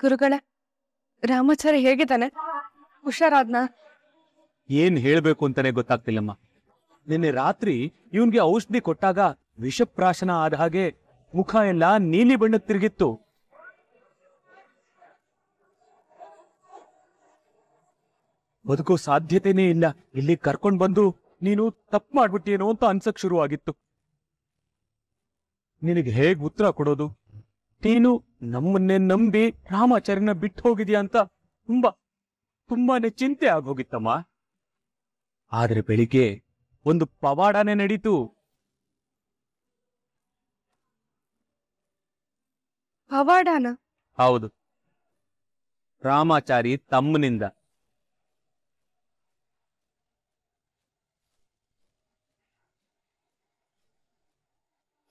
ಗುರುಗಳೇ ರಾಮಾಚಾರಿ ಹೇಗಿದ್ದಾನೆ? ಹುಷಾರಾದ್ನ? ಏನ್ ಹೇಳ್ಬೇಕು ಅಂತಾನೆ ಗೊತ್ತಾಗ್ತಿಲ್ಲಮ್ಮ. ನಿನ್ನೆ ರಾತ್ರಿ ಇವನ್ಗೆ ಔಷಧಿ ಕೊಟ್ಟಾಗ ವಿಷಪ್ರಾಶನ ಆದ ಹಾಗೆ ಮುಖ ಎಲ್ಲ ನೀಲಿ ಬಣ್ಣ ತಿರುಗಿತ್ತು. ಬದುಕೋ ಸಾಧ್ಯತೆನೇ ಇಲ್ಲ. ಇಲ್ಲಿ ಕರ್ಕೊಂಡ್ ಬಂದು ನೀನು ತಪ್ಪು ಮಾಡ್ಬಿಟ್ಟೇನೋ ಅಂತ ಅನ್ಸಕ್ ಶುರುವಾಗಿತ್ತು. ನಿನಗೆ ಹೇಗ್ ಉತ್ತರ ಕೊಡೋದು? ನೀನು ನಮ್ಮನ್ನೇ ನಂಬಿ ರಾಮಾಚಾರ್ಯನ ಬಿಟ್ಟು ಹೋಗಿದ್ಯಾ ಅಂತ ತುಂಬಾ ತುಂಬಾನೇ ಚಿಂತೆ ಆಗೋಗಿತ್ತಮ್ಮ. ಆದ್ರೆ ಬೆಳಿಗ್ಗೆ ಒಂದು ಪವಾಡನೆ ನಡೀತು. ಪವಾಡಾನ? ಹೌದು. ರಾಮಾಚಾರಿ ತಮ್ಮನಿಂದ.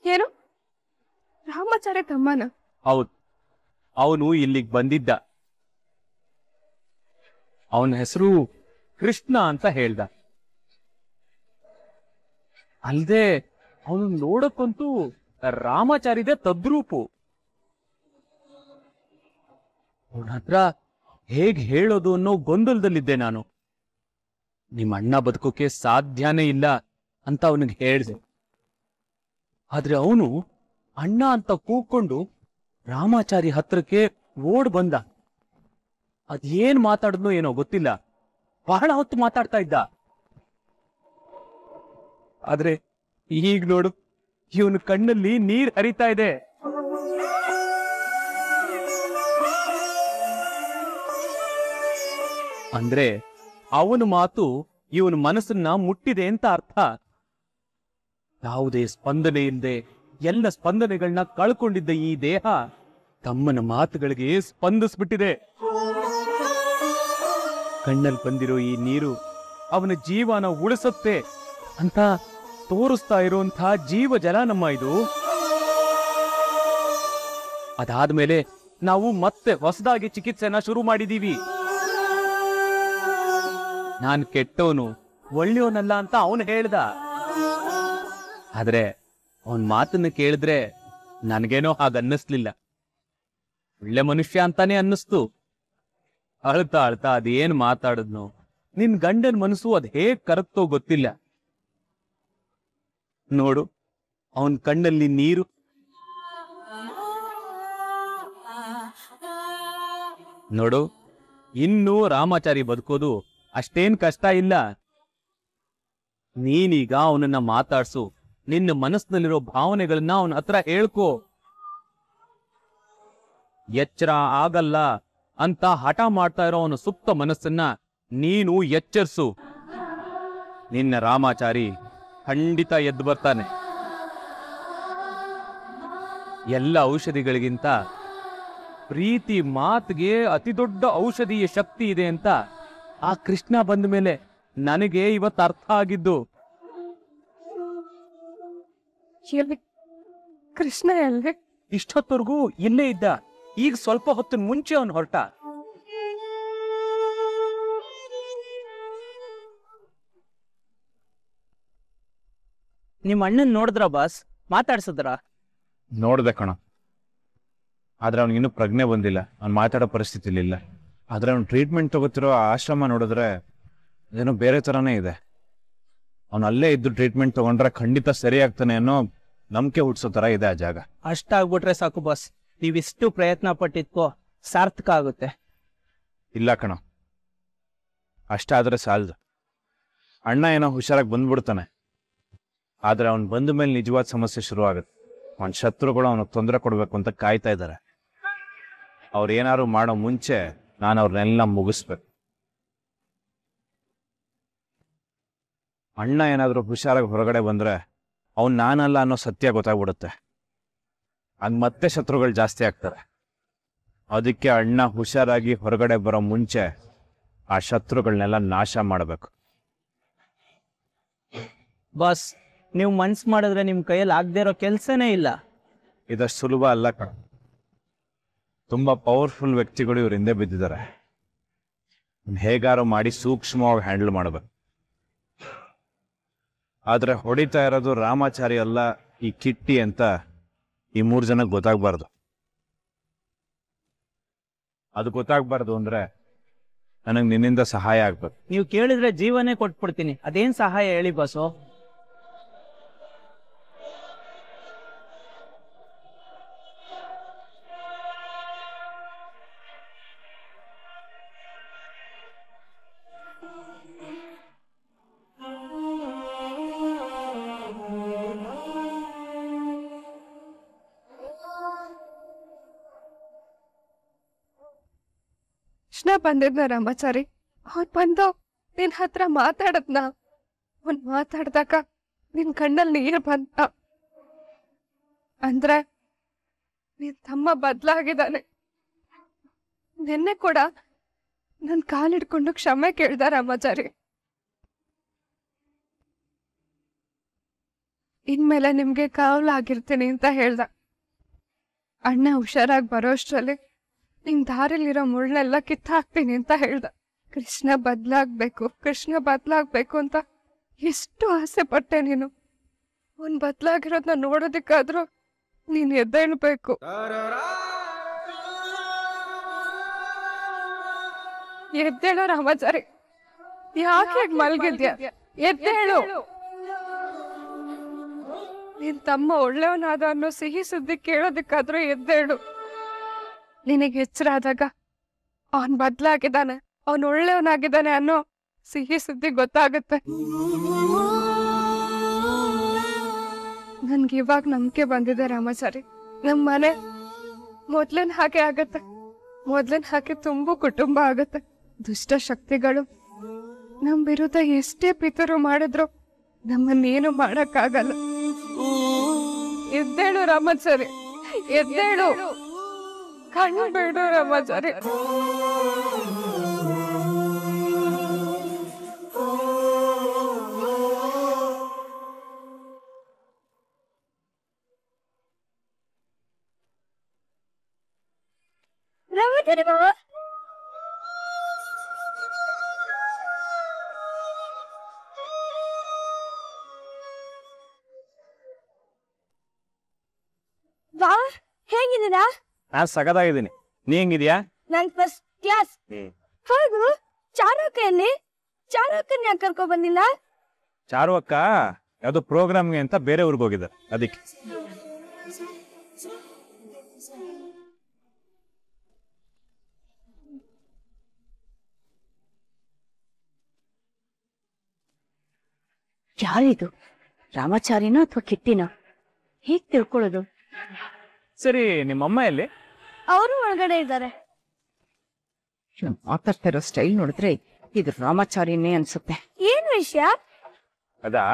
ಏನು? ರಾಮಾಚಾರ್ಯ ತಮ್ಮನ? ಹೌದು. ಅವನು ಇಲ್ಲಿಗೆ ಬಂದಿದ್ದ. ಅವನ ಹೆಸರು ಕೃಷ್ಣ ಅಂತ ಹೇಳ್ದ. ಅಲ್ದೆ ಅವನು ನೋಡಕ್ಕಂತೂ ರಾಮಾಚಾರಿದೆ ತದ್ರೂಪು. ಅವನ ಹತ್ರ ಹೇಗ್ ಹೇಳೋದು ಅನ್ನೋ ಗೊಂದಲದಲ್ಲಿದ್ದೆ ನಾನು. ನಿಮ್ಮ ಅಣ್ಣ ಬದುಕೋಕೆ ಸಾಧ್ಯನೇ ಇಲ್ಲ ಅಂತ ಅವನಿಗೆ ಹೇಳಿದೆ. ಆದ್ರೆ ಅವನು ಅಣ್ಣ ಅಂತ ಕೂಗ್ಕೊಂಡು ರಾಮಾಚಾರಿ ಹತ್ರಕ್ಕೆ ಓಡ್ ಬಂದ. ಅದೇನ್ ಮಾತಾಡಿದ್ನೋ ಏನೋ ಗೊತ್ತಿಲ್ಲ. ಬಹಳ ಹೊತ್ತು ಮಾತಾಡ್ತಾ ಇದ್ದ. ಆದ್ರೆ ಈಗ ನೋಡು, ಇವನ ಕಣ್ಣಲ್ಲಿ ನೀರ್ ಹರಿತಾ ಇದೆ. ಅಂದ್ರೆ ಅವನ ಮಾತು ಇವನ ಮನಸ್ಸನ್ನ ಮುಟ್ಟಿದೆ ಅಂತ ಅರ್ಥ. ಯಾವುದೇ ಸ್ಪಂದನೆ ಇಲ್ಲದೆ ಎಲ್ಲ ಸ್ಪಂದನೆಗಳನ್ನ ಕಳ್ಕೊಂಡಿದ್ದ ಈ ದೇಹ ತಮ್ಮನ ಮಾತುಗಳಿಗೆ ಸ್ಪಂದಿಸ್ಬಿಟ್ಟಿದೆ. ಕಣ್ಣಲ್ಲಿ ಬಂದಿರೋ ಈ ನೀರು ಅವನ ಜೀವನ ಉಳಿಸುತ್ತೆ ಅಂತ ತೋರಿಸ್ತಾ ಇರುವಂತಹ ಜೀವ ಜಲ ನಮ್ಮ ಇದು. ಅದಾದ್ಮೇಲೆ ನಾವು ಮತ್ತೆ ಹೊಸದಾಗಿ ಚಿಕಿತ್ಸೆನ ಶುರು ಮಾಡಿದೀವಿ. ನಾನ್ ಕೆಟ್ಟವನು, ಒಳ್ಳೆಯವನಲ್ಲ ಅಂತ ಅವನು ಹೇಳ್ದ. ಆದ್ರೆ ಅವನ್ ಮಾತನ್ನ ಕೇಳಿದ್ರೆ ನನಗೇನೋ ಹಾಗನ್ನಿಸ್ಲಿಲ್ಲ. ಒಳ್ಳೆ ಮನುಷ್ಯ ಅಂತಾನೆ ಅನ್ನಿಸ್ತು. ಅಳ್ತಾ ಅಳ್ತಾ ಅದೇನ್ ಮಾತಾಡದ್ನು. ನಿನ್ ಗಂಡನ್ ಮನಸ್ಸು ಅದ್ ಹೇಗ್ ಕರಗ್ತೋ ಗೊತ್ತಿಲ್ಲ. ನೋಡು, ಅವನ್ ಕಣ್ಣಲ್ಲಿ ನೀರು. ನೋಡು, ಇನ್ನೂ ರಾಮಾಚಾರಿ ಬದುಕೋದು ಅಷ್ಟೇನ್ ಕಷ್ಟ ಇಲ್ಲ. ನೀನೀಗ ಅವನನ್ನ ಮಾತಾಡ್ಸು. ನಿನ್ನ ಮನಸ್ಸಿನಲ್ಲಿರೋ ಭಾವನೆಗಳನ್ನ ಅವನ ಹತ್ರ ಹೇಳ್ಕೋ. ಎಚ್ಚರ ಆಗಲ್ಲ ಅಂತ ಹಠ ಮಾಡ್ತಾ ಇರೋ ಅವನ ಸುಪ್ತ ಮನಸ್ಸನ್ನ ನೀನು ಎಚ್ಚರಿಸು. ನಿನ್ನ ರಾಮಾಚಾರಿ ಖಂಡಿತ ಎದ್ದು ಬರ್ತಾನೆ. ಎಲ್ಲ ಔಷಧಿಗಳಿಗಿಂತ ಪ್ರೀತಿ ಮಾತಿಗೆ ಅತಿ ದೊಡ್ಡ ಔಷಧಿಯ ಶಕ್ತಿ ಇದೆ ಅಂತ ಆ ಕೃಷ್ಣ ಬಂದ ಮೇಲೆ ನನಗೆ ಇವತ್ತು ಅರ್ಥ ಆಗಿದ್ದು. ಕೃಷ್ಣ ಎಲ್ಲೇ? ಇಷ್ಟೊತ್ತವರೆಗೂ ಇಲ್ಲೇ ಇದ್ದ. ಈಗ ಸ್ವಲ್ಪ ಹೊತ್ತಿನ ಮುಂಚೆ ಅವನು ಹೊರಟ. ನಿಮ್ಮ ಅಣ್ಣನ್ ನೋಡಿದ್ರ ಬಾಸ್? ಮಾತಾಡ್ಸದ್ರ? ನೋಡ್ದೆ ಕಣ. ಆದ್ರೆ ಅವ್ನಿಗಿನ್ನೂ ಪ್ರಜ್ಞೆ ಬಂದಿಲ್ಲ. ಅವ್ನು ಮಾತಾಡೋ ಪರಿಸ್ಥಿತಿ ಇಲ್ಲ ಆದ್ರೆ ಅವ್ನು ಟ್ರೀಟ್ಮೆಂಟ್ ತಗೋತಿರೋ ಆ ಆಶ್ರಮ ನೋಡಿದ್ರೆ ಅದೇನೋ ಬೇರೆ ಥರನೇ ಇದೆ. ಅವ್ನು ಅಲ್ಲೇ ಇದ್ದು ಟ್ರೀಟ್ಮೆಂಟ್ ತಗೊಂಡ್ರೆ ಖಂಡಿತ ಸರಿ ಆಗ್ತಾನೆ ಅನ್ನೋ ನಂಬಿಕೆ ಹುಟ್ಸೋ ಥರ ಇದೆ ಆ ಜಾಗ. ಅಷ್ಟಾಗ್ಬಿಟ್ರೆ ಸಾಕು ಬಾಸ್. ನೀವಿಷ್ಟು ಪ್ರಯತ್ನ ಪಟ್ಟಿದ್ಕೋ, ಸಾರ್ಥಕ ಆಗುತ್ತೆ. ಇಲ್ಲ ಕಣ. ಅಷ್ಟಾದ್ರೆ ಸಾಲದು. ಅಣ್ಣ ಏನೋ ಹುಷಾರಾಗಿ ಬಂದ್ಬಿಡ್ತಾನೆ. ಆದ್ರೆ ಅವ್ನು ಬಂದ ಮೇಲೆ ನಿಜವಾದ ಸಮಸ್ಯೆ ಶುರು ಆಗುತ್ತೆ ಅವನ ಶತ್ರುಗಳು ಅವನಿಗೆ ತೊಂದರೆ ಕೊಡಬೇಕು ಅಂತ ಕಾಯ್ತಾ ಇದ್ದಾರೆ ಅವ್ರು ಏನಾದ್ರು ಮಾಡೋ ಮುಂಚೆ ನಾನು ಅವ್ರನ್ನೆಲ್ಲ ಮುಗಿಸ್ಬೇಕು. ಅಣ್ಣ ಏನಾದರೂ ಹುಷಾರಾಗಿ ಹೊರಗಡೆ ಬಂದ್ರೆ ಅವ್ನು ನಾನಲ್ಲ ಅನ್ನೋ ಸತ್ಯ ಗೊತ್ತಾಗ್ಬಿಡುತ್ತೆ. ಅದ್ ಮತ್ತೆ ಶತ್ರುಗಳು ಜಾಸ್ತಿ ಆಗ್ತಾರೆ. ಅದಕ್ಕೆ ಅಣ್ಣ ಹುಷಾರಾಗಿ ಹೊರಗಡೆ ಬರೋ ಮುಂಚೆ ಆ ಶತ್ರುಗಳನ್ನೆಲ್ಲ ನಾಶ ಮಾಡಬೇಕು. ಬಾಸ್ ನೀವು ಮನ್ಸ್ ಮಾಡಿದ್ರೆ ನಿಮ್ ಕೈಯಲ್ಲಿ ಆಗದೆ ಇರೋ ಕೆಲ್ಸನೇ ಇಲ್ಲ. ಇದಷ್ಟು ಸುಲಭ ಅಲ್ಲ ಕಣ. ತುಂಬಾ ಪವರ್ಫುಲ್ ವ್ಯಕ್ತಿಗಳು ಇವ್ರ ಹಿಂದೆ ಬಿದ್ದಿದ್ದಾರೆ. ಹೇಗಾರು ಮಾಡಿ ಸೂಕ್ಷ್ಮವಾಗಿ ಹ್ಯಾಂಡಲ್ ಮಾಡಬೇಕು. ಆದ್ರೆ ಹೊಡಿತಾ ಇರೋದು ರಾಮಾಚಾರಿ ಅಲ್ಲ ಈ ಕಿಟ್ಟಿ ಅಂತ ಈ ಮೂರು ಜನಕ್ಕೆ ಗೊತ್ತಾಗ್ಬಾರ್ದು. ಅದು ಗೊತ್ತಾಗಬಾರ್ದು ಅಂದ್ರೆ ನನಗೆ ನಿನ್ನಿಂದ ಸಹಾಯ ಆಗ್ಬೇಕು. ನೀವು ಕೇಳಿದ್ರೆ ಜೀವನೇ ಕೊಟ್ಬಿಡ್ತೀನಿ. ಅದೇನ್ ಸಹಾಯ ಹೇಳಿ, ಬಾಸು? ಬಂದಿದ್ನ ರಾಮಾಚಾರಿ ಅವನ್ ಬಂದು ನಿನ್ ಹತ್ರ ಮಾತಾಡದ್ನ. ಅವನ್ ಮಾತಾಡ್ದಾಗ ನಿನ್ ಕಣ್ಣಲ್ಲಿ ನೀರ್ ಬಂದ ಅಂದ್ರೆ ನಿನ್ ತಮ್ಮ ಬದ್ಲಾಗಿದ್ದಾನೆ. ನಿನ್ನೆ ಕೂಡ ನನ್ ಕಾಲಿಡ್ಕೊಂಡು ಕ್ಷಮೆ ಕೇಳ್ದ ರಾಮಾಚಾರಿ ಇನ್ಮೇಲೆ ನಿಮ್ಗೆ ಕಾವಲಾಗಿರ್ತೀನಿ ಅಂತ ಹೇಳ್ದ. ಅಣ್ಣ ಹುಷಾರಾಗಿ ಬರೋಷ್ಟ್ರಲ್ಲಿ ನಿಮ್ ದಾರಿಲಿರೋ ಮುಳ್ಳೆಲ್ಲ ಕಿತ್ತಾಕ್ತೀನಿ ಅಂತ ಹೇಳ್ದ. ಕೃಷ್ಣ ಬದ್ಲಾಗ್ಬೇಕು ಕೃಷ್ಣ ಬದ್ಲಾಗ್ಬೇಕು ಅಂತ ಎಷ್ಟು ಆಸೆ ಪಟ್ಟೆ ನೀನು. ಅವ್ನ್ ಬದ್ಲಾಗಿರೋದ್ನ ನೋಡೋದಿಕ್ಕಾದ್ರೂ ನೀನ್ ಎದ್ದೇಳ್ಬೇಕು. ಎದ್ದೇಳು ರಾಮಾಚಾರಿ, ಯಾಕೆ ಮಲ್ಗಿದ್ಯಾ? ಎದ್ದೇಳು. ನಿನ್ ತಮ್ಮ ಒಳ್ಳೆಯವನಾದ ಅನ್ನೋ ಸಿಹಿ ಸುದ್ದಿ ಕೇಳೋದಿಕ್ಕಾದ್ರೂ ಎದ್ದೇಳು. ನಿನಗೆ ಎಚ್ಚರ ಆದಾಗ ಅವನ್ ಬದ್ಲಾಗಿದ್ದಾನೆ, ಅವನ್ ಒಳ್ಳೆಯವನಾಗಿದ್ದಾನೆ ಅನ್ನೋ ಸಿಹಿ ಸುದ್ದಿ ಗೊತ್ತಾಗುತ್ತೆ. ನನ್ಗೆ ಇವಾಗ ನಂಬಿಕೆ ಬಂದಿದೆ ರಾಮಾಚಾರಿ. ನಮ್ ಮನೆ ಮೊದ್ಲಿನ ಹಾಗೆ ಆಗತ್ತೆ. ಮೊದ್ಲಿನ ಹಾಗೆ ತುಂಬು ಕುಟುಂಬ ಆಗತ್ತೆ. ದುಷ್ಟ ಶಕ್ತಿಗಳು ನಮ್ ವಿರುದ್ಧ ಎಷ್ಟೇ ಪಿತರು ಮಾಡಿದ್ರು ನಮ್ಮನ್ನೇನು ಮಾಡಕ್ಕಾಗಲ್ಲ. ಎದ್ದೇಳು ರಾಮಾಚಾರಿ, ಎದ್ದೇಳು. ಕಣ್ಣು ಬೇಡು ರಾಮಾಚಾರಿ ರಾಮಾಚಾರಿ ಮಾವ ಬಾ ಹೇಗಿದ್ದೀರಾ ನಾನು ಸಗದಾಗಿದ್ದೀನಿ ನೀ ಹೆಂಗಿದ್ಯಾ? ನಾನ್ ಫಸ್ಟ್ ಕ್ಲಾಸ್ ಹೌದು ಚಾರುಕಲ್ಲಿ ಚಾರುಕನ್ ಯಾಕೆ ಕರ್ಕೊ ಬಂದಿಲ್ಲ? ಚಾರು ಅಕ್ಕ ಯಾವ್ದೋ ಪ್ರೋಗ್ರಾಮ್ಗೆ ಅಂತ ಬೇರೆ ಊರಿಗೆ ಹೋಗಿದ್ದಾರೆ ಅದಕ್ಕೆ. ಯಾರಿದು? ರಾಮಾಚಾರಿನೋ ಅಥವಾ ಕಿಟ್ಟಿನೋ? ಹೀಗೆ ತಿಳ್ಕೊಳ್ಳೋದು? ಸರಿ ನಿಮ್ಮಮ್ಮ ಎಲ್ಲಿ? ಅವರು ಒಳಗಡೆ ಇದ್ದಾರೆ. ಮಾತಾಡ್ತಾ ಇರೋ ಸ್ಟೈಲ್ ನೋಡಿದ್ರೆ ಇದು ರಾಮಾಚಾರಿನೇ ಅನ್ಸುತ್ತೆ. ಏನ್ ವಿಷಯ? ಅದಾ?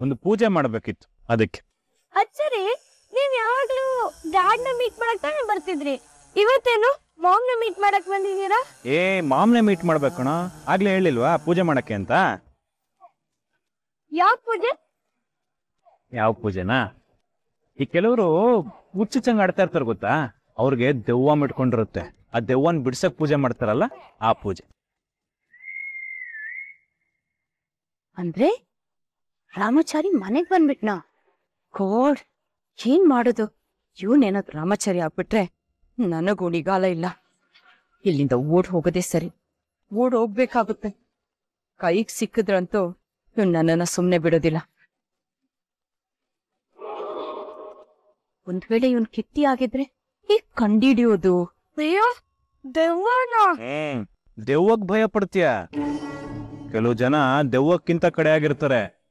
ಒಂದು ಪೂಜೆ ಮಾಡಬೇಕಿತ್ತು ಅದಕ್ಕೆ. ಅಚ್ಚರಿ ಸರಿ ನೀವ್ ಯಾವಾಗ್ಲೂ ಡ್ಯಾಡ್ನ ಮೀಟ್ ಮಾಡಕ್ ತಾನೇ ಬರ್ತಿದ್ರಿ? ಇವತ್ತೇನು ಮಾಮ್ನ ಮೀಟ್ ಮಾಡಕ್ ಬಂದಿದ್ದೀರಾ? ಏ ಮಾಮ್ನೆ ಮೀಟ್ ಮಾಡ್ಬೇಕಣ ಆಗ್ಲೇ ಹೇಳಿಲ್ವಾ ಪೂಜೆ ಮಾಡಕ್ಕೆ ಅಂತ? ಯಾವ ಪೂಜೆ? ಯಾವ ಪೂಜೆನಾ? ಈ ಕೆಲವರು ಹುಚ್ಚು ಚಂಗ್ ಆಡ್ತಾ ಇರ್ತಾರೆ ಗೊತ್ತಾ? ಅವ್ರಿಗೆ ದೆವ್ವ ಮಿಟ್ಕೊಂಡಿರುತ್ತೆ. ಆ ದೆವ್ವನ್ ಬಿಡ್ಸಕ್ ಪೂಜೆ ಮಾಡ್ತಾರಲ್ಲ, ಆ ಪೂಜೆ. ಅಂದ್ರೆ ರಾಮಾಚಾರಿ ಮನೆಗ್ ಬಂದ್ಬಿಟ್ನಾ? ಕೋಡ್ ಏನ್ ಮಾಡೋದು? ಇವನೇನದ್ ರಾಮಾಚಾರಿ ಆಗ್ಬಿಟ್ರೆ ನನಗೂ ನಿಗಾಲ ಇಲ್ಲ. ಇಲ್ಲಿಂದ ಓಡ್ ಹೋಗೋದೇ ಸರಿ. ಓಡ್ ಹೋಗ್ಬೇಕಾಗುತ್ತೆ. ಕೈಗ್ ಸಿಕ್ಕಿದ್ರಂತೂ ಇವ್ ನನ್ನನ್ನ ಸುಮ್ನೆ ಬಿಡೋದಿಲ್ಲ. ಒಂದ್ ವೇಳೆ ಇವನ್ ಕಿತ್ತಿ ಆಗಿದ್ರೆ ಹೇಗ್ ಕಂಡಿಡಿಯೋದು. ಅಯ್ಯೋ ದೆವ್ವನ ಹ್ಮ್ ದೆವ್ವಕ್ ಭಯ ಪಡ್ತೀಯ? ಕೆಲವು ಜನ ದೆವ್ವಕ್ಕಿಂತ ಕಡೆ ಆಗಿರ್ತಾರೆ.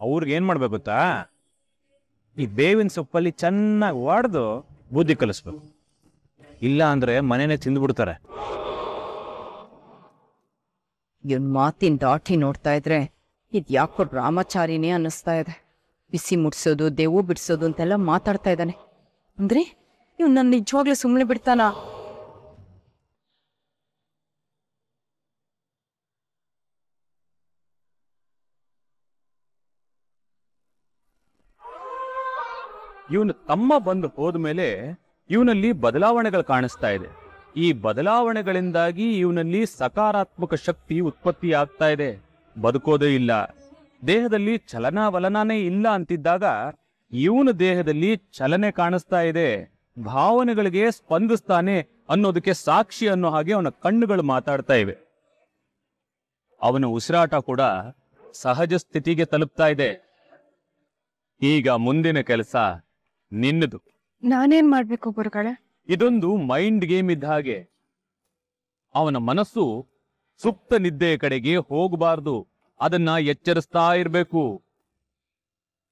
ಅವ್ರಿಗೆ ಏನ್ ಮಾಡ್ಬೇಕು ಗೊತ್ತಾ? ಈ ಬೇವಿನ ಸೊಪ್ಪಲ್ಲಿ ಚೆನ್ನಾಗಿ ಒಡ್ದು ಬುದ್ಧಿ ಕಲಿಸ್ಬೇಕು. ಇಲ್ಲ ಅಂದ್ರೆ ಮನೆನೇ ತಿಂದ್ಬಿಡ್ತಾರೆ. ಇವನ್ ಮಾತಿನ ದಾಟಿ ನೋಡ್ತಾ ಇದ್ರೆ ಇದ್ಯಾಕೋ ರಾಮಾಚಾರಿನೇ ಅನ್ನಿಸ್ತಾ ಇದೆ. ಬಿಸಿ ಮುಟ್ಸೋದು ದೇವು ಬಿಡ್ಸೋದು ಅಂತೆಲ್ಲ ಮಾತಾಡ್ತಾ ಇದ್ದಾನೆ. ಅಂದ್ರೆ ಇವ್ ನನ್ನ ನಿಜವಾಗ್ಲೂ ಸುಮ್ಮನೆ ಬಿಡ್ತಾನ? ಇವನು ತಮ್ಮ ಬಂದು ಹೋದ್ಮೇಲೆ ಇವನಲ್ಲಿ ಬದಲಾವಣೆಗಳು ಕಾಣಿಸ್ತಾ ಇದೆ. ಈ ಬದಲಾವಣೆಗಳಿಂದಾಗಿ ಇವನಲ್ಲಿ ಸಕಾರಾತ್ಮಕ ಶಕ್ತಿ ಉತ್ಪತ್ತಿ ಆಗ್ತಾ ಇದೆ. ಬದುಕೋದೇ ಇಲ್ಲ. ದೇಹದಲ್ಲಿ ಚಲನಾವಲನಾನೇ ಇಲ್ಲ ಅಂತಿದ್ದಾಗ ಇವನ ದೇಹದಲ್ಲಿ ಚಲನೆ ಕಾಣಿಸ್ತಾ ಇದೆ. ಭಾವನೆಗಳಿಗೆ ಸ್ಪಂದಿಸ್ತಾನೆ ಅನ್ನೋದಕ್ಕೆ ಸಾಕ್ಷಿ ಅನ್ನೋ ಹಾಗೆ ಅವನ ಕಣ್ಣುಗಳು ಮಾತಾಡ್ತಾ ಇವೆ. ಅವನ ಉಸಿರಾಟ ಕೂಡ ಸಹಜ ಸ್ಥಿತಿಗೆ ತಲುಪ್ತಾ ಇದೆ. ಈಗ ಮುಂದಿನ ಕೆಲಸ ನಿನ್ನದು. ನಾನೇನ್ ಮಾಡ್ಬೇಕು ಗುರುಗಳೇ? ಇದೊಂದು ಮೈಂಡ್ ಗೇಮ್ ಇದ್ದ ಹಾಗೆ. ಅವನ ಮನಸ್ಸು ಸುಪ್ತ ನಿದ್ದೆಯ ಕಡೆಗೆ ಹೋಗಬಾರ್ದು. ಅದನ್ನ ಎಚ್ಚರಿಸ್ತಾ ಇರಬೇಕು.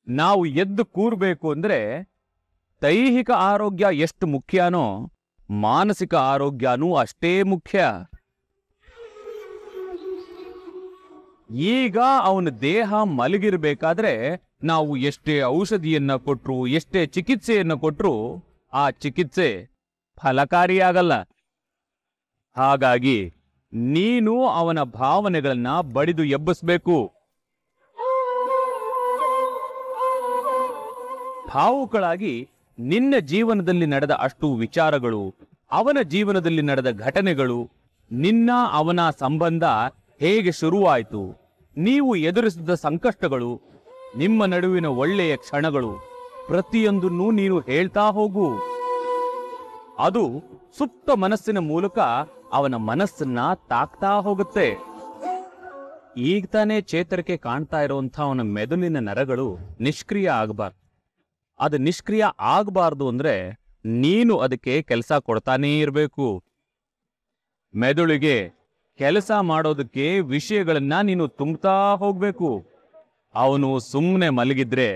ನಾವು ಎದ್ದು ಕೂರ್ಬೇಕು ಅಂದ್ರೆ ದೈಹಿಕ ಆರೋಗ್ಯ ಎಷ್ಟು ಮುಖ್ಯನೋ ಮಾನಸಿಕ ಆರೋಗ್ಯನೂ ಅಷ್ಟೇ ಮುಖ್ಯ. ಈಗ ಅವನ ದೇಹ ಮಲಗಿರ್ಬೇಕಾದ್ರೆ ನಾವು ಎಷ್ಟೇ ಔಷಧಿಯನ್ನ ಕೊಟ್ರು, ಎಷ್ಟೇ ಚಿಕಿತ್ಸೆಯನ್ನ ಕೊಟ್ರು ಆ ಚಿಕಿತ್ಸೆ ಫಲಕಾರಿಯಾಗಲ್ಲ. ಹಾಗಾಗಿ ನೀನು ಅವನ ಭಾವನೆಗಳನ್ನ ಬಡಿದು ಎಬ್ಬಿಸ್ಬೇಕು. ಭಾವುಕಳಾಗಿ ನಿನ್ನ ಜೀವನದಲ್ಲಿ ನಡೆದ ಅಷ್ಟು ವಿಚಾರಗಳು, ಅವನ ಜೀವನದಲ್ಲಿ ನಡೆದ ಘಟನೆಗಳು, ನಿನ್ನ ಅವನ ಸಂಬಂಧ ಹೇಗೆ ಶುರುವಾಯಿತು, ನೀವು ಎದುರಿಸಿದ ಸಂಕಷ್ಟಗಳು, ನಿಮ್ಮ ನಡುವಿನ ಒಳ್ಳೆಯ ಕ್ಷಣಗಳು, ಪ್ರತಿಯೊಂದನ್ನೂ ನೀನು ಹೇಳ್ತಾ ಹೋಗು. ಅದು ಸುಪ್ತ ಮನಸ್ಸಿನ ಮೂಲಕ ಅವನ ಮನಸ್ಸನ್ನ ತಾಕ್ತಾ ಹೋಗುತ್ತೆ. ಈಗ ತಾನೇ ಚೇತರಿಕೆ ಕಾಣ್ತಾ ಇರುವಂತ ಅವನ ಮೆದುಳಿನ ನರಗಳು ನಿಷ್ಕ್ರಿಯ ಆಗಬಾರ್ದು. ಅದು ನಿಷ್ಕ್ರಿಯ ಆಗಬಾರ್ದು ಅಂದ್ರೆ ನೀನು ಅದಕ್ಕೆ ಕೆಲಸ ಕೊಡ್ತಾನೇ ಇರಬೇಕು. ಮೆದುಳಿಗೆ ಕೆಲಸ ಮಾಡೋದಕ್ಕೆ ವಿಷಯಗಳನ್ನ ನೀನು ತುಂಬ್ತಾ ಹೋಗ್ಬೇಕು. ಅವನು ಸುಮ್ಮನೆ ಮಲಗಿದ್ರೆ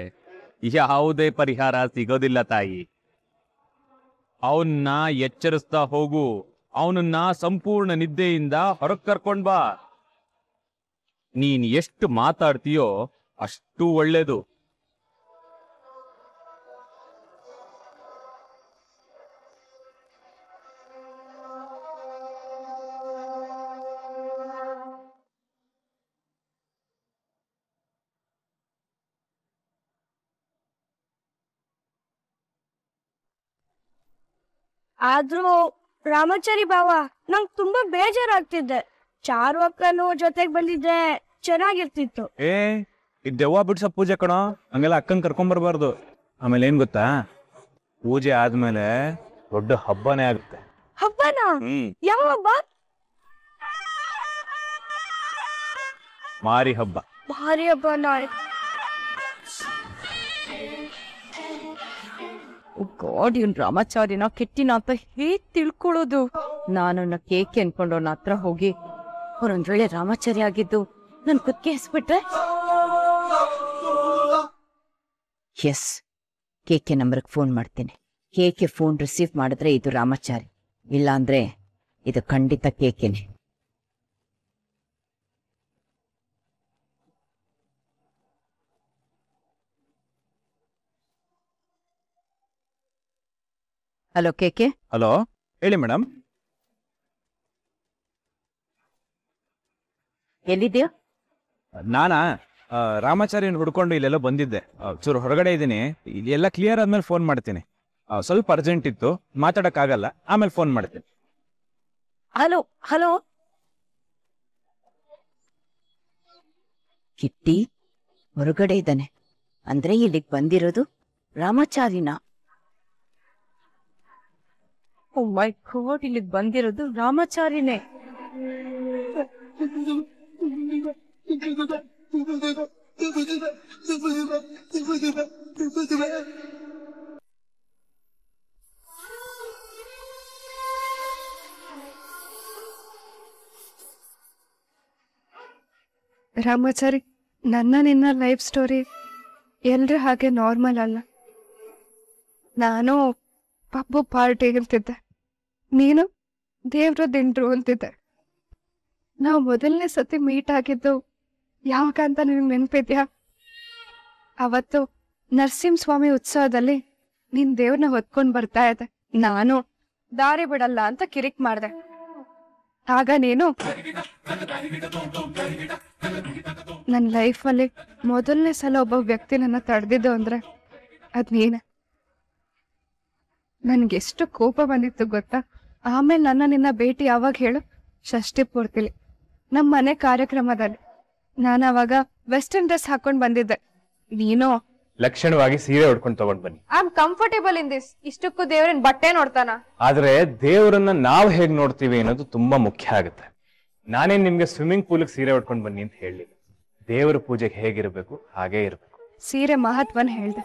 ಯಾವುದೇ ಪರಿಹಾರ ಸಿಗೋದಿಲ್ಲ ತಾಯಿ. ಅವನ್ನ ಎಚ್ಚರಿಸ್ತಾ ಹೋಗು. ಅವನನ್ನ ಸಂಪೂರ್ಣ ನಿದ್ದೆಯಿಂದ ಹೊರಗ್ ಕರ್ಕೊಂಡ್ ಬಾ. ನೀನ್ ಎಷ್ಟು ಮಾತಾಡ್ತೀಯೋ ಅಷ್ಟು ಒಳ್ಳೇದು. ಆದ್ರೂ ರಾಮಾಚಾರಿ ಬಾವ ನಂಗ್ ತುಂಬಾ ಬೇಜಾರಾಗ್ತಿದ್ದೆ. ಚಾರು ಅಕ್ಕನು ಜೊತೆಗ್ ಬಂದಿದ್ರೆ ಚೆನ್ನಾಗಿರ್ತಿತ್ತು. ಏ ಇದ್ ದೆವ್ವ ಬಿಡ್ಸ ಪೂಜೆ ಕಣೋ ಹಂಗೆಲ್ಲ ಅಕ್ಕನ್ ಕರ್ಕೊಂಬರ್ಬಾರ್ದು ಆಮೇಲೆ ಏನ್ ಗೊತ್ತಾ? ಪೂಜೆ ಆದ್ಮೇಲೆ ದೊಡ್ಡ ಹಬ್ಬನೇ ಆಗುತ್ತೆ. ಹಬ್ಬನಾ? ಹ್ಮ್. ಯಾವ ಹಬ್ಬ? ಮಾರಿ ಹಬ್ಬ. ಭಾರಿ ಹಬ್ಬನ? ಗಾಡ್, ಇವನ್ ರಾಮಾಚಾರ್ಯನ ಕೆಟ್ಟಿನ ಅಂತ ಹೇಗ್ ತಿಳ್ಕೊಳ್ಳೋದು? ನಾನು ಕೇಕೆ ಅನ್ಕೊಂಡು ಅವನ ಹತ್ರ ಹೋಗಿ, ಅವ್ರೊಂದ್ ವೇಳೆ ರಾಮಾಚಾರ್ಯ ಆಗಿದ್ದು ನನ್ ಕುತ್ಕೆ ಹೆಸ್ಬಿಟ್ರೆ ಎಸ್ ಕೆ ನಂಬರ್ಗೆ ಫೋನ್ ಮಾಡ್ತೀನಿ. ಕೇಕೆ ಫೋನ್ ರಿಸೀವ್ ಮಾಡಿದ್ರೆ ಇದು ರಾಮಾಚಾರಿ ಇಲ್ಲಾಂದ್ರೆ ಇದು ಖಂಡಿತ ಕೇಕೆನೆ. Hello K K? ಹಲೋ ಹೇಳಿ ಮೇಡಮ್ ಎಲ್ಲಿದ್ಯಾ ನಾನಾ ಆ, ರಾಮಾಚಾರ್ಯನ್ ಹುಡ್ಕೊಂಡು ಇಲ್ಲೆಲ್ಲ ಬಂದಿದ್ದೆ. ಆ, ಚೂರು ಹೊರಗಡೆ ಇದ್ದೀನಿ. ಇಲ್ಲಿ ಎಲ್ಲ ಕ್ಲಿಯರ್ ಆದ್ಮೇಲೆ ಫೋನ್ ಮಾಡ್ತೀನಿ. ಆ, ಸ್ವಲ್ಪ ಅರ್ಜೆಂಟ್ ಇತ್ತು ಮಾತಾಡಕ್ಕಾಗಲ್ಲ ಆಮೇಲೆ ಫೋನ್ ಮಾಡ್ತೀನಿ. Hello hello? ಕಿಟ್ಟಿ ಹೊರಗಡೆ ಇದ್ದಾನೆ. ಅಂದ್ರೆ ಇಲ್ಲಿಗೆ ಬಂದಿರೋದು ರಾಮಾಚಾರಿನ ಓ ಮೈ ಗಾಡ್, ಇಲ್ಲಿಗೆ ಬಂದಿರೋದು ರಾಮಾಚಾರಿನೇ ರಾಮಾಚಾರಿ, ನನ್ನ ನಿನ್ನ ಲೈಫ್ ಸ್ಟೋರಿ ಎಲ್ರ ಹಾಗೆ ನಾರ್ಮಲ್ ಅಲ್ಲ. ನಾನು ಪಬ್ಬು ಪಾರ್ಟಿ ಅಂತಿದ್ದೆ. ನೀನು? ದೇವ್ರ ದಿಂಡ್ರು ಅಂತಿದ್ದೆ. ನಾವು ಮೊದಲನೇ ಸತಿ ಮೀಟ್ ಆಗಿದ್ದು ಯಾವಾಗ ಅಂತ ನಿನಗೆ ನೆನಪಿದ್ಯಾ? ಅವತ್ತು ನರಸಿಂಹಸ್ವಾಮಿ ಉತ್ಸವದಲ್ಲಿ ನಿನ್ ದೇವ್ರನ್ನ ಹೊತ್ಕೊಂಡ್ ಬರ್ತಾ ಇದ್ದೆ. ನಾನು ದಾರಿ ಬಿಡಲ್ಲ ಅಂತ ಕಿರಿಕ್ ಮಾಡ್ದೆ. ಆಗ ನೀನು ನನ್ನ ಲೈಫಲ್ಲಿ ಮೊದಲನೇ ಸಲ ಒಬ್ಬ ವ್ಯಕ್ತಿ ನನ್ನ ತಡೆದಿದ್ದು ಅಂದ್ರೆ ಅದ್ ನೀನೆ. ನನ್ಗೆಷ್ಟು ಕೋಪ ಬಂದಿತ್ತು ಗೊತ್ತಾ? ಆಮೇಲೆ ನನ್ನ ನಿನ್ನ ಭೇಟಿ ಯಾವಾಗ ಹೇಳು? ಷಷ್ಠಿ ಪೂರ್ತಿಲಿ. ನಮ್ಮ ಮನೆ ಕಾರ್ಯಕ್ರಮದಲ್ಲಿ. ನಾನು ಅವಾಗ ವೆಸ್ಟರ್ನ್ ಡ್ರೆಸ್ ಹಾಕೊಂಡು ಬಂದಿದ್ದೆ. ನೀನು? ಲಕ್ಷಣವಾಗಿ ಸೀರೆ ಉಡ್ಕೊಂಡು ತಗೊಂಡ್ ಬನ್ನಿ. I am comfortable in this ಇಷ್ಟಕ್ಕೂ ದೇವ್ರನ್ ಬಟ್ಟೆ ನೋಡ್ತಾನ. ಆದ್ರೆ ದೇವರನ್ನ ನಾವು ಹೇಗ್ ನೋಡ್ತೀವಿ ಅನ್ನೋದು ತುಂಬಾ ಮುಖ್ಯ ಆಗುತ್ತೆ. ನಾನೇನ್ ನಿಮ್ಗೆ ಸ್ವಿಮ್ಮಿಂಗ್ ಪೂಲ್ಗೆ ಸೀರೆ ಉಡ್ಕೊಂಡು ಬನ್ನಿ ಅಂತ ಹೇಳಿ. ದೇವರ ಪೂಜೆಗೆ ಹೇಗಿರ್ಬೇಕು ಹಾಗೇ ಇರ್ಬೇಕು. ಸೀರೆ ಮಹತ್ವನ್ ಹೇಳ್ದೆ.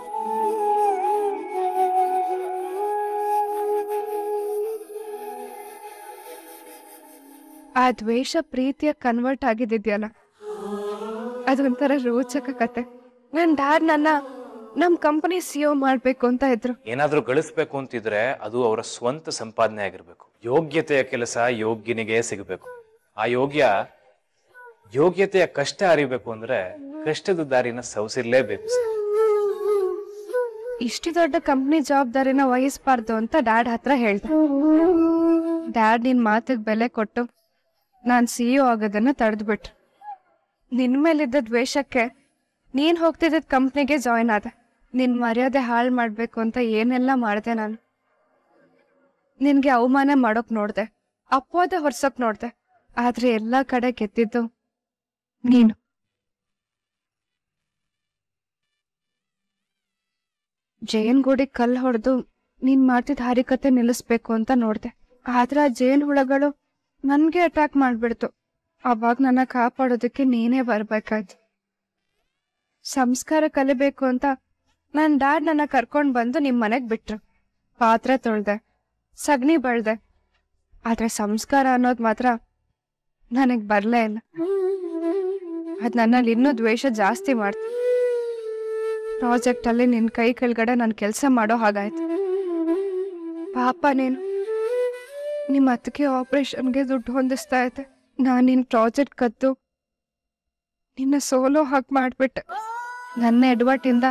ಆ ದ್ವೇಷ ಪ್ರೀತಿಯ ಕನ್ವರ್ಟ್ ಆಗಿದ್ದಿದ್ಯಲ್ಲ ಅದೊಂಥರ ರೋಚಕ ಕತೆ. ನನ್ ಡ್ಯಾಡ್ ನನ್ನ ನಮ್ ಕಂಪನಿ ಸಿಒ ಮಾಡ್ಬೇಕು ಅಂತ ಇದ್ರು. ಏನಾದ್ರೂ ಗಳಿಸ್ಬೇಕು ಅಂತಿದ್ರೆ ಅದು ಅವರ ಸ್ವಂತ ಸಂಪಾದನೆ ಆಗಿರ್ಬೇಕು. ಯೋಗ್ಯತೆಯ ಕೆಲಸ ಯೋಗ್ಯನಿಗೆ ಸಿಗಬೇಕು. ಆ ಯೋಗ್ಯ ಯೋಗ್ಯತೆಯ ಕಷ್ಟ ಅರಿಬೇಕು ಅಂದ್ರೆ ಕಷ್ಟದ ದಾರಿನ ಸವಸಿರ್ಲೇಬೇಕು ಸರ್. ಇಷ್ಟು ದೊಡ್ಡ ಕಂಪ್ನಿ ಜವಾಬ್ದಾರಿನ ವಹಿಸ್ಬಾರ್ದು ಅಂತ ಡ್ಯಾಡ್ ಹತ್ರ ಹೇಳ್ದೆ. ಡ್ಯಾಡ್ ನಿನ್ ಮಾತಿಗೆ ಬೆಲೆ ಕೊಟ್ಟು ನಾನ್ ಸಿಇಒ ಆಗೋದನ್ನ ತಡೆದ್ಬಿಟ್ರು. ನಿನ್ ಮೇಲಿದ್ದ ದ್ವೇಷಕ್ಕೆ ನೀನ್ ಹೋಗ್ತಿದ್ದ ಕಂಪ್ನಿಗೆ ಜಾಯ್ನ್ ಆದೆ. ನಿನ್ ಮರ್ಯಾದೆ ಹಾಳು ಮಾಡ್ಬೇಕು ಅಂತ ಏನೆಲ್ಲ ಮಾಡ್ದೆ ನಾನು. ನಿನ್ಗೆ ಅವಮಾನ ಮಾಡೋಕ್ ನೋಡ್ದೆ. ಅಪವಾದ ಹೊರ್ಸಕ್ ನೋಡ್ದೆ. ಆದ್ರೆ ಎಲ್ಲಾ ಕಡೆ ಗೆದ್ದಿದ್ದು ನೀನು. ಜೇನ್ ಗುಡಿ ಕಲ್ ಹೊಡೆದು ನೀನ್ ಮಾಡ್ತಿದ್ದ ಹಾರಿಕತೆ ನಿಲ್ಲಿಸ್ಬೇಕು ಅಂತ ನೋಡ್ದೆ. ಆದ್ರೆ ಆ ಜೇನ್ ಹುಳಗಳು ನನ್ಗೆ ಅಟ್ಯಾಕ್ ಮಾಡ್ಬಿಡ್ತು. ಅವಾಗ ನನ್ನ ಕಾಪಾಡೋದಕ್ಕೆ ನೀನೇ ಬರ್ಬೇಕಾಯ್ತು. ಸಂಸ್ಕಾರ ಕಲಿಬೇಕು ಅಂತ ನನ್ ಡ್ಯಾಡ್ ನನ್ನ ಕರ್ಕೊಂಡ್ ಬಂದು ನಿಮ್ ಮನೆಗ್ ಬಿಟ್ರು. ಪಾತ್ರೆ ತೊಳ್ದೆ, ಸಗಣಿ ಬಳ್ದೆ. ಆದ್ರೆ ಸಂಸ್ಕಾರ ಅನ್ನೋದ್ ಮಾತ್ರ ನನಗ್ ಬರ್ಲೇ ಇಲ್ಲ. ಅದ್ ನನ್ನಲ್ಲಿ ಇನ್ನೂ ದ್ವೇಷ ಜಾಸ್ತಿ ಮಾಡ್ತು. ಪ್ರಾಜೆಕ್ಟ್ ಅಲ್ಲಿ ನಿನ್ ಕೈ ಕೆಳಗಡೆ ನಾನು ಕೆಲಸ ಮಾಡೋ ಹಾಗಾಯ್ತು. ಪಾಪ ನೀನು. ನಿಮ್ಮ ಅತ್ತಿಗೆ ಆಪರೇಷನ್ಗೆ ದುಡ್ಡು ಹೊಂದಿಸ್ತಾ ಇದ್ದೆ. ನಾನು ನಿನ್ನ ಪ್ರಾಜೆಕ್ಟ್ ಕದ್ದು ನಿನ್ನ ಸೋಲೋ ಹಾಕಿ ಮಾಡಿಬಿಟ್ಟೆ. ನನ್ನ ಎಡವಟ್ಟಿಂದ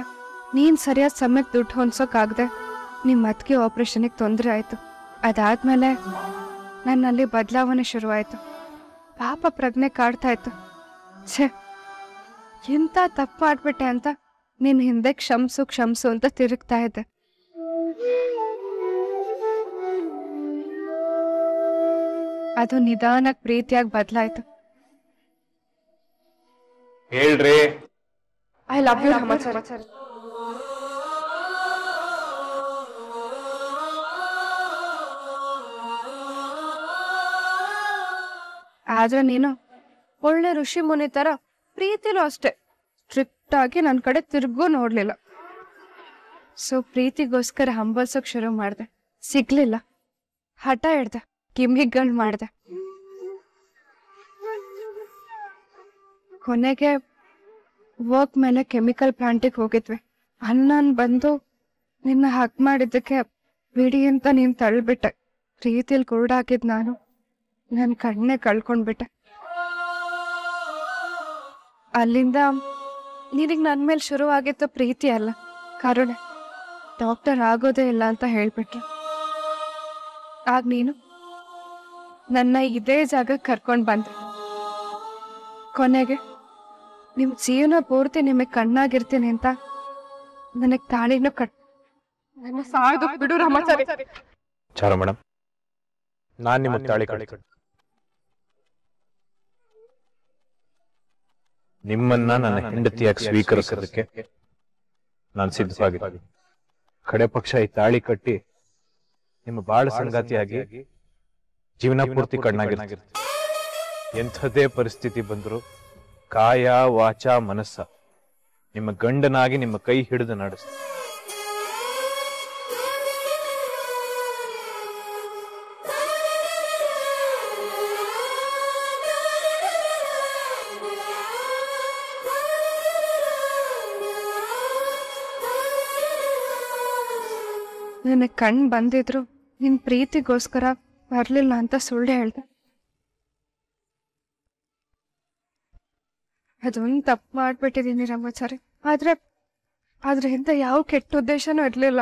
ನೀನು ಸರಿಯಾದ ಸಮಯಕ್ಕೆ ದುಡ್ಡು ಹೊಂದ್ಸೋಕ್ಕಾಗದೆ ನಿಮ್ಮ ಅತ್ತಿಗೆ ಆಪ್ರೇಷನಿಗೆ ತೊಂದರೆ ಆಯಿತು. ಅದಾದಮೇಲೆ ನನ್ನಲ್ಲಿ ಬದಲಾವಣೆ ಶುರುವಾಯಿತು. ಪಾಪ ಪ್ರಜ್ಞೆ ಕಾಡ್ತಾ ಇತ್ತು. ಛೇ ಎಂಥ ತಪ್ಪು ಮಾಡಿಬಿಟ್ಟೆ ಅಂತ ನಿನ್ನ ಹಿಂದೆ ಕ್ಷಮಿಸು ಕ್ಷಮಿಸು ಅಂತ ತಿರುಗ್ತಾ ಇದ್ದೆ. ಅದು ನಿಧಾನಕ್ ಪ್ರೀತಿಯಾಗಿ ಬದಲಾಯ್ತು. ಹೇಳ್ರಿ. ಐ ಲವ್ ಯು ಆದ್ರೆ ನೀನು ಒಳ್ಳೆ ಋಷಿ ಮುನಿ ತರ ಪ್ರೀತಿಲೂ ಅಷ್ಟೇ. ಸ್ಟ್ರಿಕ್ಟ್ ಆಗಿ ನನ್ನ ಕಡೆ ತಿರುಗೂ ನೋಡ್ಲಿಲ್ಲ. ಸೊ ಪ್ರೀತಿಗೋಸ್ಕರ ಹಂಬಲ್ಸೋಕ್ ಶುರು ಮಾಡ್ದೆ. ಸಿಗ್ಲಿಲ್ಲ. ಹಠ ಹಿಡ್ದೆ ಕಿಮ್ಮಿಗಳು ಮಾಡ್ದೆ. ಕೊನೆಗೆ ವರ್ಕ್ ಮೇಲೆ ಕೆಮಿಕಲ್ ಪ್ಲಾಂಟಿಗೆ ಹೋಗಿದ್ವಿ. ಅಣ್ಣನ್ ಬಂದು ನಿನ್ನ ಹಕ್ ಮಾಡಿದ್ದಕ್ಕೆ ಬಿಡಿ ಅಂತ ನೀನ್ ತಳ್ಬಿಟ್ಟೆ. ಪ್ರೀತಿಲ್ ಕುರುಡಾಕಿದ್ ನಾನು. ನನ್ನ ಕಣ್ಣೆ ಕಳ್ಕೊಂಡ್ಬಿಟ್ಟೆ. ಅಲ್ಲಿಂದ ನಿನಗ್ ನನ್ ಮೇಲೆ ಶುರುವಾಗಿತ್ತು ಪ್ರೀತಿ ಅಲ್ಲ, ಕರುಣೆ. ಡಾಕ್ಟರ್ ಆಗೋದೇ ಇಲ್ಲ ಅಂತ ಹೇಳ್ಬಿಟ್ರು ಆಗ ನೀನು? ನನ್ನ ಇದೇ ಜಾಗಕ್ಕೆ ಕರ್ಕೊಂಡ್ ಬಂದೆ ಕೊನೆಗೆ ನಿಮ್ ಜೀವನ ಪೂರ್ತಿ ನಿಮಗೆ ಕಣ್ಣಾಗಿರ್ತೀನಿ ಅಂತ ನನಗ್ ತಾಳಿನೂ ಕಟ್ ನನ್ನ ಸಾಯ್ದು ಬಿಡು ರಾಮಾಚಾರಿ. ಚಾರು ಮೇಡಮ್ ನಾನ್ ನಿಮ್ಮ ತಾಳಿ ನಿಮ್ಮನ್ನ ನನ್ನ ಹೆಂಡತಿಯಾಗಿ ಸ್ವೀಕರಿಸೋದಕ್ಕೆ ನಾನು ಸಿದ್ಧವಾಗಿದ್ದೀನಿ. ಕಡೆ ಪಕ್ಷ ಈ ತಾಳಿ ಕಟ್ಟಿ ನಿಮ್ಮ ಬಾಳ ಸಂಗಾತಿಯಾಗಿ ಜೀವನ ಪೂರ್ತಿ ಕಣ್ಣಾಗಿರ್ತಿರ್ತೀವಿ ಎಂಥದೇ ಪರಿಸ್ಥಿತಿ ಬಂದರೂ ಕಾಯ ವಾಚ ಮನಸ್ಸ ನಿಮ್ಮ ಗಂಡನಾಗಿ ನಿಮ್ಮ ಕೈ ಹಿಡಿದು ನಡೆಸ್ತ ನನಗೆ ಕಣ್ ಬಂದಿದ್ರು ನಿನ್ ಪ್ರೀತಿಗೋಸ್ಕರ ಬರ್ಲಿಲ್ಲ ಅಂತ ಸುಳ್ಳು ಹೇಳ್ದೆ ಅದೊಂದು ತಪ್ಪು ಮಾಡ್ಬಿಟ್ಟಿದೀನಿ ರಾಮಾಚಾರಿ. ಆದ್ರೆ ಇಂಥ ಯಾವ ಕೆಟ್ಟ ಉದ್ದೇಶನೂ ಇರ್ಲಿಲ್ಲ.